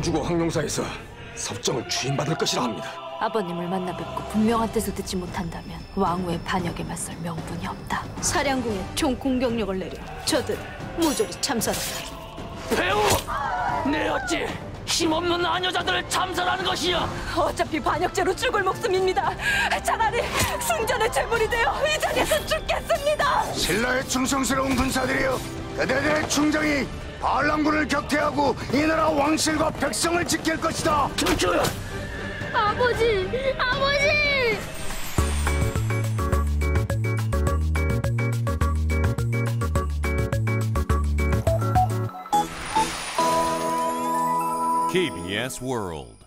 주고 황룡사에서 섭정을 주임받을 것이라 합니다. 아버님을 만나 뵙고 분명한 뜻을 듣지 못한다면 왕후의 반역에 맞설 명분이 없다. 사량궁에 총 공격력을 내려 저들을 모조리 참살한다. 배우! 내 어찌 힘없는 아녀자들을 참살하는 것이야! 어차피 반역죄로 죽을 목숨입니다. 차라리 승전의 제물이 되어 이 자리에서 죽겠습니다. 신라의 충성스러운 군사들이여 그대들의 충정이 반란군을 격퇴하고 이 나라 왕실과 백성을 지킬 것이다 춤추! 아버지, 아버지! KBS World.